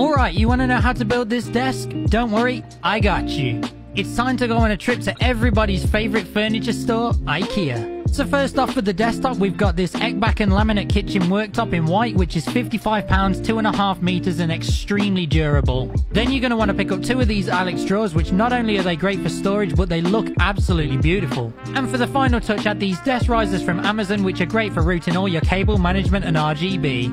Alright, you want to know how to build this desk? Don't worry, I got you. It's time to go on a trip to everybody's favorite furniture store, IKEA. So first off for the desktop, we've got this Ekbacken laminate kitchen worktop in white, which is 55 pounds, two and a half meters and extremely durable. Then you're going to want to pick up two of these Alex drawers, which not only are they great for storage, but they look absolutely beautiful. And for the final touch, add these desk risers from Amazon, which are great for routing all your cable management and RGB.